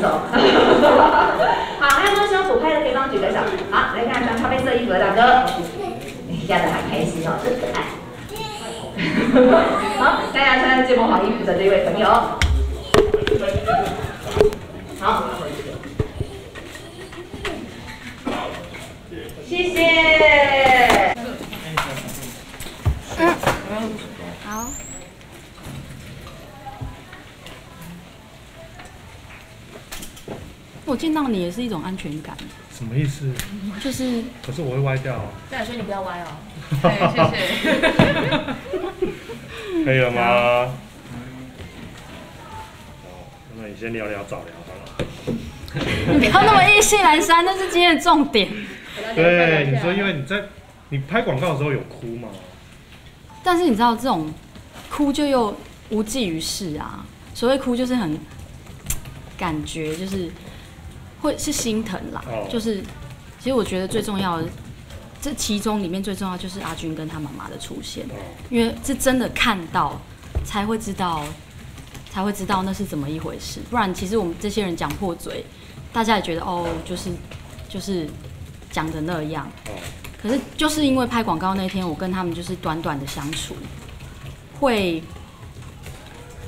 手。好，还有没有喜欢补拍的可以帮我举个手。好，来看穿咖啡色衣服的大哥，压得很开心哦，真可爱。好，看一下穿芥末黄衣服的这位朋友。好，谢谢。好。我见到你也是一种安全感，什么意思？就是可是我会歪掉哦。戴轩，你不要歪哦。谢谢。可以了吗？哦，那你先聊聊早聊好了。你不要那么意兴阑珊，那是今天的重点。对，你说因为你在你拍广告的时候有哭吗？但是你知道这种哭就又无济于事啊。所谓哭就是很感觉就是会是心疼啦，哦。就是其实我觉得最重要的这其中里面最重要就是阿军跟他妈妈的出现，哦，因为是真的看到才会知道才会知道那是怎么一回事，不然其实我们这些人讲破嘴，大家也觉得哦就是就是讲的那样。哦，可是就是因为拍广告那天，我跟他们就是短短的相处，会，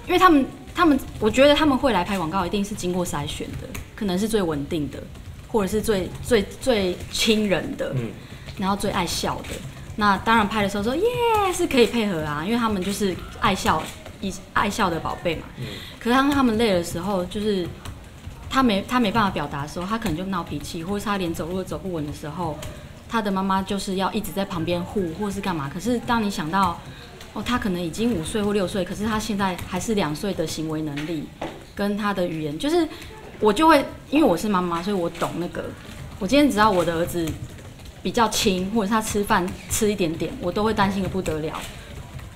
因为他们他们，我觉得他们会来拍广告，一定是经过筛选的，可能是最稳定的，或者是最最最亲人的，嗯，然后最爱笑的。那当然拍的时候说耶是可以配合啊，因为他们就是爱笑一爱笑的宝贝嘛。嗯可是当他们累的时候，就是他没他没办法表达的时候，他可能就闹脾气，或者是他连走路都走不稳的时候，他的妈妈就是要一直在旁边护，或是干嘛。可是当你想到，哦，他可能已经五岁或六岁，可是他现在还是两岁的行为能力跟他的语言，就是我就会，因为我是妈妈，所以我懂那个。我今天只要我的儿子比较轻，或者是他吃饭吃一点点，我都会担心的不得了。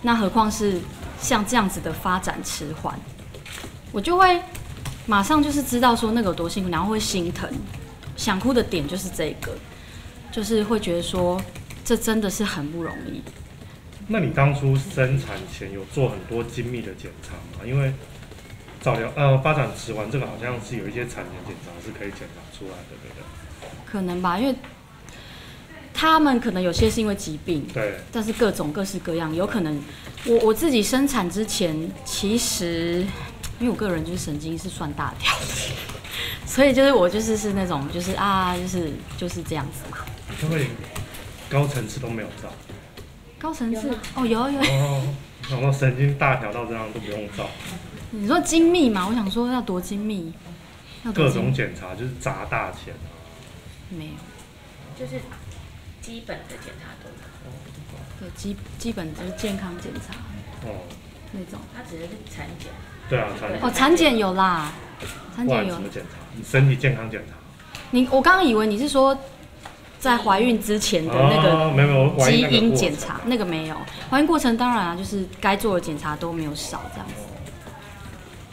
那何况是像这样子的发展迟缓，我就会马上就是知道说那个有多辛苦，然后会心疼，想哭的点就是这个，就是会觉得说这真的是很不容易。那你当初生产前有做很多精密的检查吗？因为早疗呃发展迟缓这个好像是有一些产前检查是可以检查出来的，对不对？可能吧，因为他们可能有些是因为疾病，对，但是各种各式各样，有可能我我自己生产之前，其实因为我个人就是神经是算大条的，所以就是我就是是那种就是啊就是就是这样子嘛。你会不会高层次都没有照？高层次哦有有，哦，然后神经大条到这样都不用照，你说精密嘛？我想说要多精密，要多各种检查就是砸大钱啊。没有，就是基本的检查都有，对基基本就是健康检查哦，那种。它只是产检。对啊，产哦，产检有啦，产检有不然怎。么检查？你身体健康检查？你我刚刚以为你是说在怀孕之前的那个哦没有没有，基因检查，那个没有。怀孕过程当然啊，就是该做的检查都没有少这样子。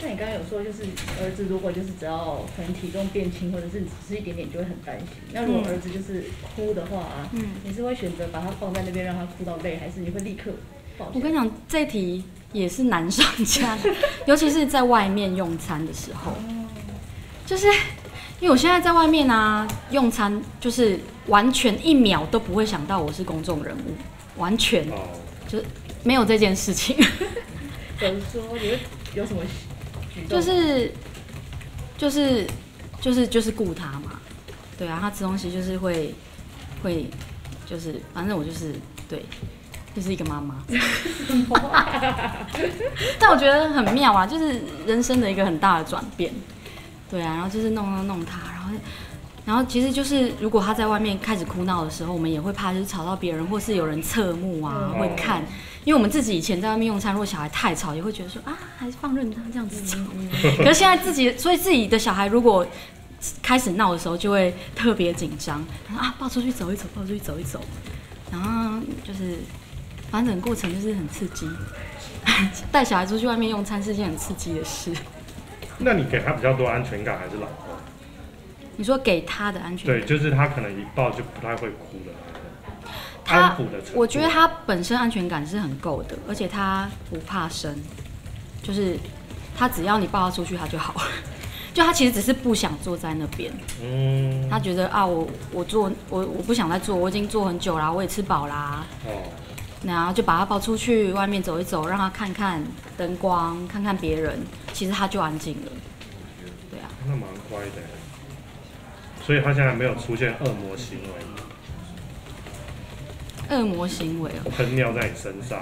那你刚刚有说，就是儿子如果就是只要可能体重变轻，或者是只是一点点，就会很担心。那如果儿子就是哭的话啊，嗯你是会选择把他放在那边让他哭到累，还是你会立刻抱？我跟你讲，这题也是难上加难，尤其是在外面用餐的时候，就是因为我现在在外面啊用餐，就是完全一秒都不会想到我是公众人物，完全哦，没有这件事情。比如说你会有什么举动？就是就是就是就是顾他嘛，对啊，他吃东西就是会会就是反正我就是对，就是一个妈妈。但我觉得很妙啊，就是人生的一个很大的转变，对啊，然后就是弄弄弄他，然后。然后其实就是，如果他在外面开始哭闹的时候，我们也会怕就是吵到别人，或是有人侧目啊，嗯会看。因为我们自己以前在外面用餐，如果小孩太吵，也会觉得说啊，还是放任他这样子吵。可是现在自己，所以自己的小孩如果开始闹的时候，就会特别紧张，啊，抱出去走一走，抱出去走一走，然后就是，反正整个过程就是很刺激。带小孩出去外面用餐是件很刺激的事。那你给他比较多安全感还是老公？你说给他的安全感？对，就是他可能一抱就不太会哭的安抚的。我觉得他本身安全感是很够的，而且他不怕生，就是他只要你抱他出去，他就好。了。就他其实只是不想坐在那边，嗯，他觉得啊，我我坐我我不想再坐，我已经坐很久啦，我也吃饱啦，哦，然后就把他抱出去外面走一走，让他看看灯光，看看别人，其实他就安静了。对啊，那蛮乖的，所以他现在没有出现恶魔行为，恶魔行为哦，喷尿在你身上，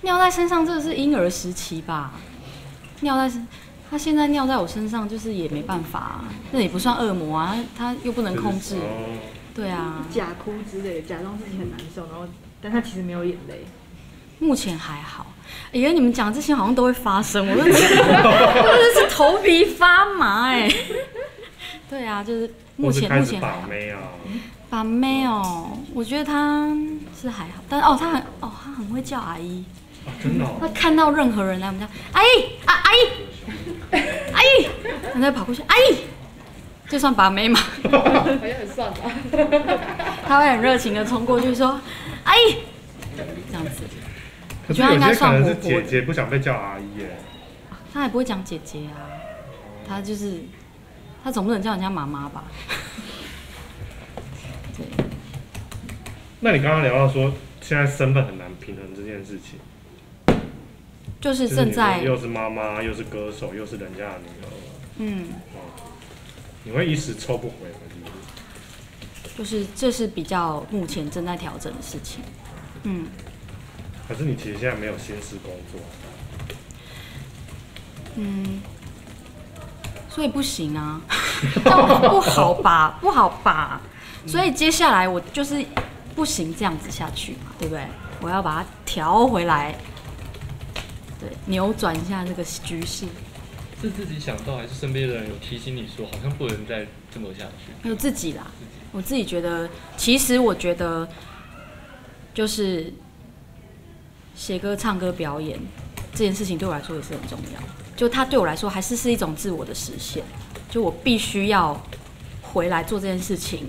尿在身上这个是婴儿时期吧？尿在身，他现在尿在我身上，就是也没办法、啊，那也不算恶魔啊，他又不能控制。哦，对啊，假哭之类的，假装自己很难受，然后但他其实没有眼泪。目前还好。哎呀，你们讲这些好像都会发生，我真的是我真是头皮发麻哎、对啊，就是目前目前还好。把妹啊，把妹哦，我觉得他是还好，但哦，他很哦，他很会叫阿姨。啊真的他哦，看到任何人来我们家，阿姨啊阿姨，阿姨，他再跑过去，阿姨，就算把妹嘛，好像很算吧。他会很热情的冲过去说，阿姨，这样子，可是有我觉得他应该些可能是姐姐不想被叫阿姨耶，他还不会讲姐姐啊，他就是，他总不能叫人家妈妈吧？对，那你刚刚聊到说现在身份很难平衡这件事情，就是正在，又是妈妈，又是歌手，又是人家的女儿，嗯，你会一时抽不回？就是这是比较目前正在调整的事情，嗯。可是你其实现在没有心思工作，嗯，所以不行啊，不好吧？不好吧？所以接下来我就是不行这样子下去嘛，对不对？我要把它调回来，对，扭转一下这个局势。是自己想到，还是身边的人有提醒你说，好像不能再这么下去？还有自己啦，自己我自己觉得，其实我觉得就是写歌、唱歌、表演这件事情对我来说也是很重要。就它对我来说还是是一种自我的实现，就我必须要回来做这件事情，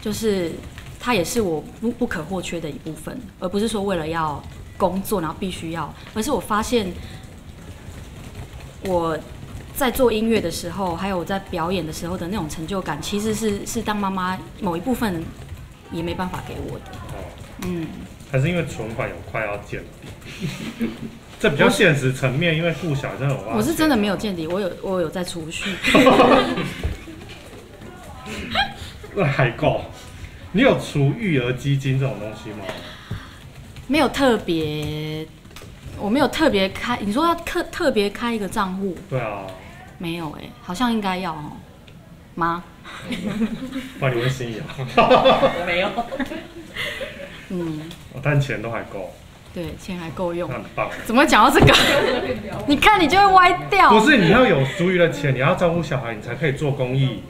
就是它也是我不不可或缺的一部分，而不是说为了要工作然后必须要，而是我发现我在做音乐的时候，还有我在表演的时候的那种成就感，其实是是当妈妈某一部分也没办法给我的。哦，嗯，还是因为存款有快要见底，这比较现实层面，因为顾小真的有花我是真的没有钱见底，我有我有在储蓄。啊，那还够。你有除育儿基金这种东西吗？没有特别，我没有特别开。你说要特特别开一个账户，对啊，没有哎、好像应该要哦。吗？不然你问心仪啊，我没有。嗯，哦但钱都还够，对，钱还够用那。很棒。怎么会讲到这个？你看你就会歪掉。不是你要有足余的钱，你要照顾小孩，你才可以做公益。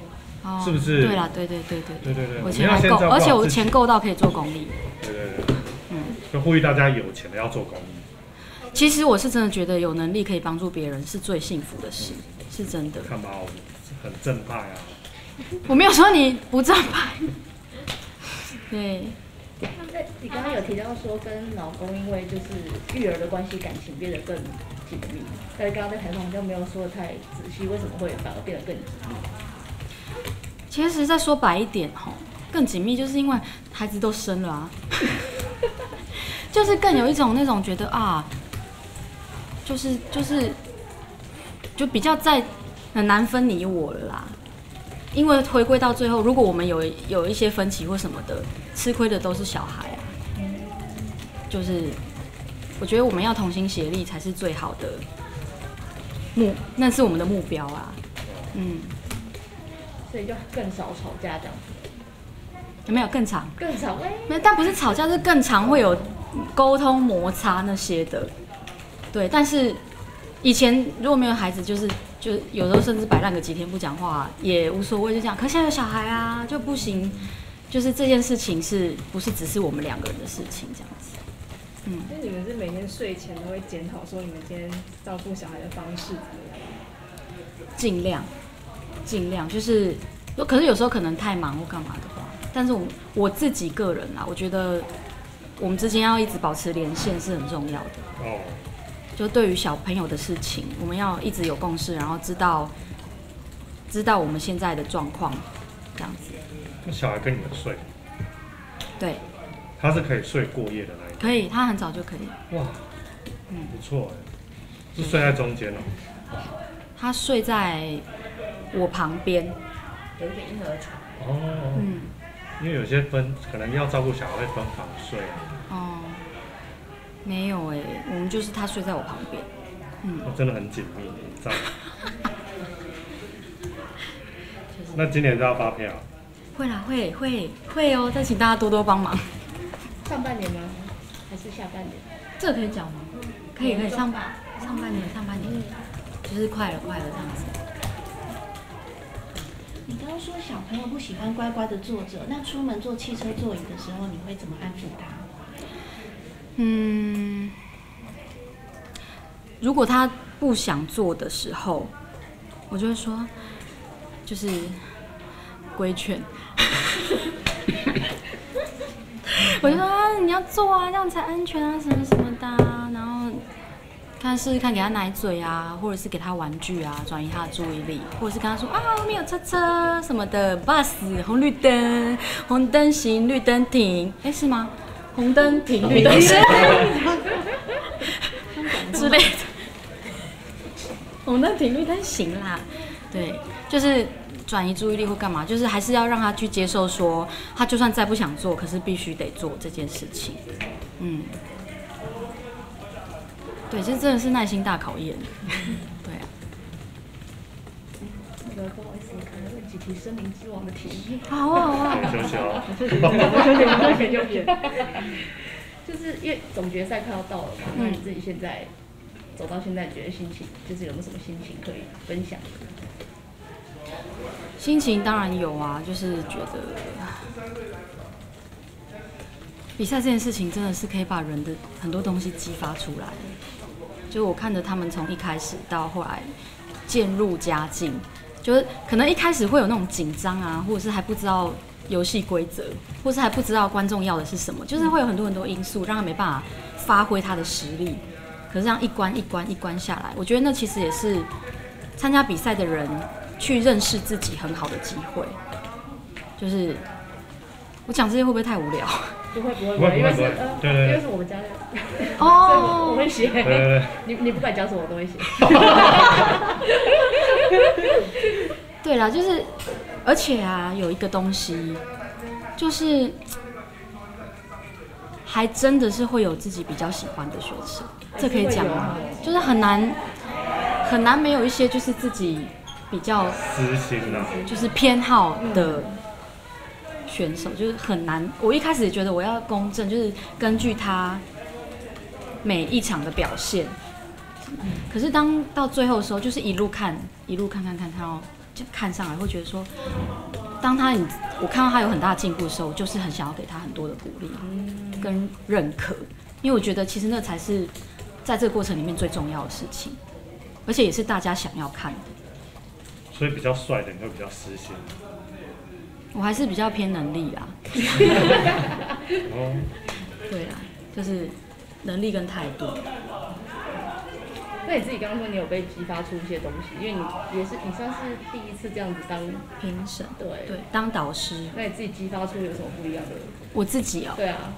哦是不是对啦，对对对对对对对，我们钱还够，而且我钱够到可以做公益。对对对，嗯，就呼吁大家有钱的要做公益。其实我是真的觉得有能力可以帮助别人是最幸福的事，是真的。看吧，我很正派啊。我没有说你不正派。对，那你刚刚有提到说跟老公因为就是育儿的关系，感情变得更紧密。但是刚刚在台上就没有说的太仔细，为什么会反而变得更紧密？其实再说白一点吼，更紧密，就是因为孩子都生了啊，就是更有一种那种觉得啊，就是就是就比较在很难分你我了啦。因为回归到最后，如果我们有有一些分歧或什么的，吃亏的都是小孩啊。就是我觉得我们要同心协力才是最好的目，那是我们的目标啊。嗯，所以就更少吵架这样子，有没有更长？更少哎。没，但不是吵架，是更常会有沟通摩擦那些的。对，但是以前如果没有孩子，就是就有时候甚至摆烂个几天不讲话也无所谓，就这样。可现在有小孩啊，就不行。就是这件事情是不是只是我们两个人的事情这样子？嗯，那你们是每天睡前都会检讨说你们今天照顾小孩的方式怎么样？尽量尽量就是，可是有时候可能太忙或干嘛的话，但是我我自己个人啊，我觉得我们之间要一直保持连线是很重要的。哦，就对于小朋友的事情，我们要一直有共识，然后知道知道我们现在的状况，这样子。那小孩跟你们睡，对，他是可以睡过夜的那一种。可以，他很早就可以。哇，嗯不错哎，是睡在中间哦。他睡在我旁边，有一个婴儿床，哦，嗯，因为有些分可能要照顾小孩会分房睡啊，哦，没有哎、我们就是他睡在我旁边，嗯，哦真的很紧密，很赞。那今年就要发票，会啦，会会会哦，再请大家多多帮忙。上半年吗？还是下半年？这可以讲吗？可以可以，上半上半年上半年，就是快了快了这样子。你刚刚说小朋友不喜欢乖乖的坐着，那出门坐汽车座椅的时候，你会怎么安抚他？嗯，如果他不想做的时候，我就会说，就是规劝。我就说、啊、你要做啊，这样才安全啊，什么什么的啊、然后看试试看，给他奶嘴啊，或者是给他玩具啊，转移他的注意力，或者是跟他说啊，后面有车车什么的，bus 红绿灯，红灯行，绿灯停，哎是吗？红灯停，绿灯行 之类的，红灯停，绿灯行啦，对，就是转移注意力或干嘛，就是还是要让他去接受说，他就算再不想做，可是必须得做这件事情，嗯。对，这真的是耐心大考验。对啊，那个不好意思，可能问几题森林之王的题。好啊好啊。休息 啊。休息，休息，休息。就是因为总决赛快要到了嘛，那你自己现在走到现在，觉得心情就是有没有什么心情可以分享？心情当然有啊，就是觉得比赛这件事情真的是可以把人的很多东西激发出来。就我看着他们从一开始到后来渐入佳境，就是可能一开始会有那种紧张啊，或者是还不知道游戏规则，或是还不知道观众要的是什么，就是会有很多很多因素让他没办法发挥他的实力。可是这样一关一关一关下来，我觉得那其实也是参加比赛的人去认识自己很好的机会。就是我讲这些会不会太无聊？不会不会不会因为是呃，对对对因为是我们家的，所以我哦会写。对对对，你你不管讲什么我都会写。对啦，就是，而且啊，有一个东西，就是还真的是会有自己比较喜欢的学生，这可以讲吗？就是很难很难没有一些就是自己比较私心的，就是偏好的选手，就是很难。我一开始也觉得我要公正，就是根据他每一场的表现。可是当到最后的时候，就是一路看，一路看看看看哦就看上来，会觉得说，当他你我看到他有很大的进步的时候，我就是很想要给他很多的鼓励跟认可，因为我觉得其实那才是在这个过程里面最重要的事情，而且也是大家想要看的。所以比较帅的你会比较私心。我还是比较偏能力啊，哦，对啊，就是能力跟态度。那你自己刚刚说你有被激发出一些东西，因为你也是你算是第一次这样子当评审，对对，当导师，那你自己激发出有什么不一样的？我自己哦、对啊，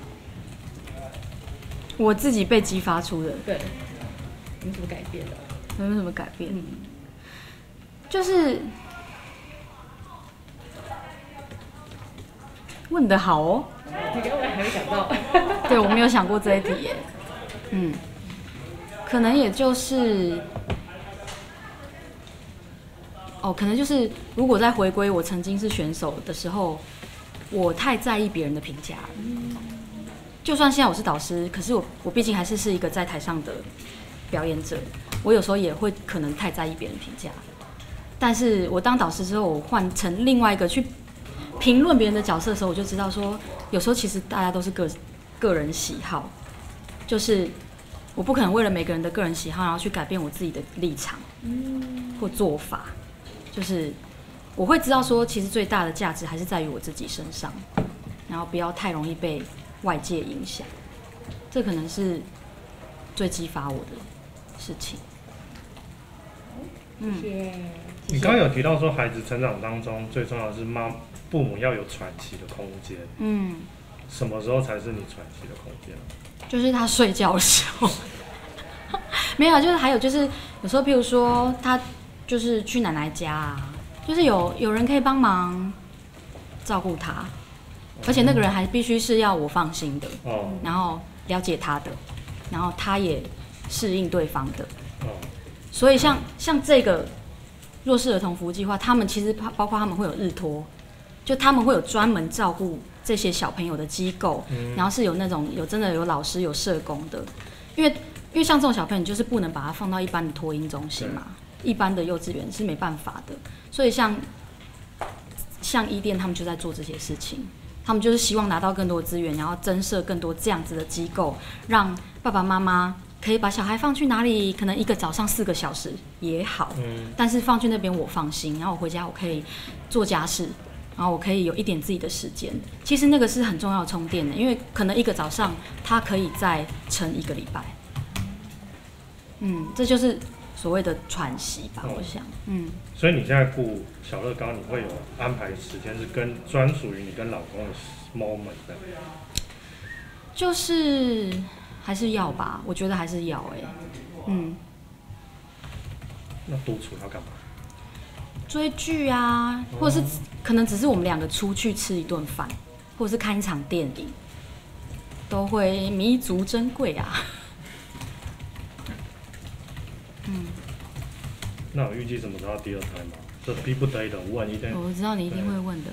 我自己被激发出的，对，有什么改变的？有没有什么改变？嗯，就是问的好哦，你刚才还没想到，对我没有想过这一题耶，嗯，可能也就是，哦，可能就是如果在回归我曾经是选手的时候，我太在意别人的评价了。就算现在我是导师，可是我我毕竟还是是一个在台上的表演者，我有时候也会可能太在意别人评价。但是我当导师之后，我换成另外一个去评论别人的角色的时候，我就知道说，有时候其实大家都是个个人喜好，就是我不可能为了每个人的个人喜好，然后去改变我自己的立场或做法。就是我会知道说，其实最大的价值还是在于我自己身上，然后不要太容易被外界影响。这可能是最激发我的事情。嗯，谢谢。你刚刚有提到说，孩子成长当中最重要的是妈父母要有喘息的空间，嗯，什么时候才是你喘息的空间？就是他睡觉的时候，没有，就是还有就是有时候，譬如说他就是去奶奶家啊，就是有有人可以帮忙照顾他，而且那个人还必须是要我放心的，哦。然后了解他的，然后他也适应对方的，哦，所以像像这个弱势儿童服务计划，他们其实包包括他们会有日托，就他们会有专门照顾这些小朋友的机构，嗯。然后是有那种有真的有老师有社工的，因为因为像这种小朋友，你就是不能把他放到一般的托婴中心嘛，一般的幼稚园是没办法的，所以像像伊甸他们就在做这些事情。他们就是希望拿到更多的资源，然后增设更多这样子的机构，让爸爸妈妈可以把小孩放去哪里，可能一个早上四个小时也好，嗯但是放去那边我放心，然后我回家我可以做家事，然后我可以有一点自己的时间。其实那个是很重要的充电的，因为可能一个早上他可以再撑一个礼拜。嗯，这就是所谓的喘息吧，哦我想，嗯，所以你现在顾小乐高，你会有安排时间是跟专属于你跟老公的 moment 的。就是还是要吧，我觉得还是要哎、嗯，那独处要干嘛？追剧啊，或者是可能只是我们两个出去吃一顿饭，或者是看一场电影，都会弥足珍贵啊。嗯，那我预计什么时候要第二胎吗？这逼不得已的问，一定我知道你一定会问的，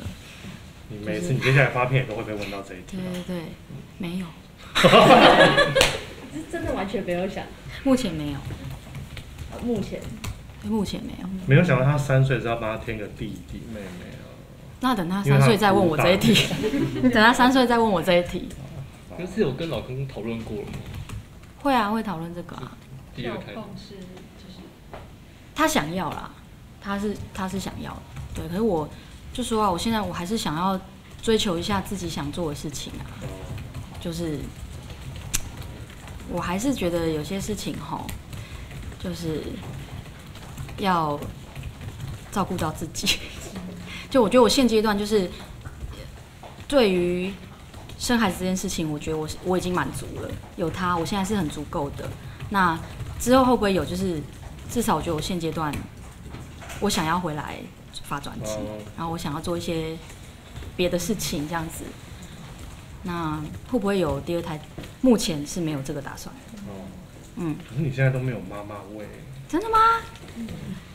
你每次你接下来发片也都会被问到这一题对。对对，没有，是真的完全没有想，目前没有，呃目前目前没有。没有想到他三岁是要帮他添个弟弟妹妹啊。那等他三岁再问我这一题，等他三岁再问我这一题。可是有跟老公讨论过了吗？会啊，会讨论这个啊。第就是他想要啦，他是他是想要的，对。可是我就说啊，我现在我还是想要追求一下自己想做的事情啊，哦，就是我还是觉得有些事情吼，就是要照顾到自己。就我觉得我现阶段就是对于生孩子这件事情，我觉得我是我已经满足了，有他，我现在是很足够的。那之后会不会有？就是至少我觉得我现阶段，我想要回来发专辑，哦然后我想要做一些别的事情，这样子。那会不会有第二胎？目前是没有这个打算。哦，嗯，可是你现在都没有妈妈喂。真的吗？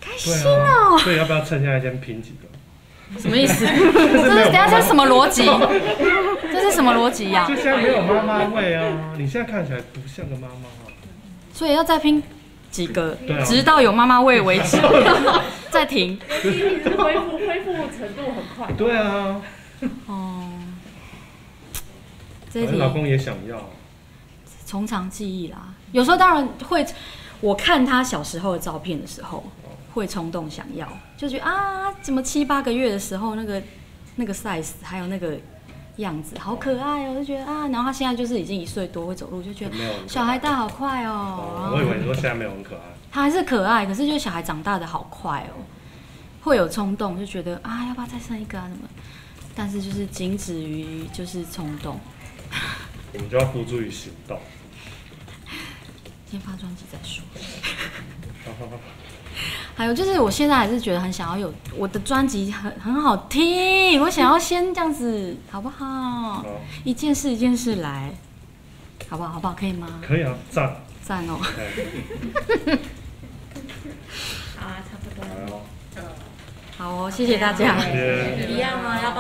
开心哦、啊，所以要不要趁现在先拼几个？什么意思？这是等下这是什么逻辑？这是什么逻辑呀就？现在没有妈妈喂啊，你现在看起来不像个妈妈啊。所以要再拼几个对，啊。直到有妈妈喂为止，再停。第一题是恢复恢复程度很快，对啊，哦，这一题。老公也想要。从长计议啦。有时候当然会，我看他小时候的照片的时候，会冲动想要，就觉得啊，怎么七八个月的时候那个那个 size 还有那个样子好可爱哦，就觉得啊，然后他现在就是已经一岁多会走路，就觉得小孩大好快哦，我以为你说现在没有很可爱。他还是可爱，可是就是小孩长大的好快哦，会有冲动，就觉得啊，要不要再生一个啊什么？但是就是仅止于就是冲动，我们就要付诸于行动。先发专辑再说。好好好还有就是，我现在还是觉得很想要有我的专辑很很好听，我想要先这样子，好不好？一件事一件事来，好不好？好不好？可以吗？可以啊，赞。赞哦！哎，好啊，差不多。好哦，谢谢大家。一样吗？要帮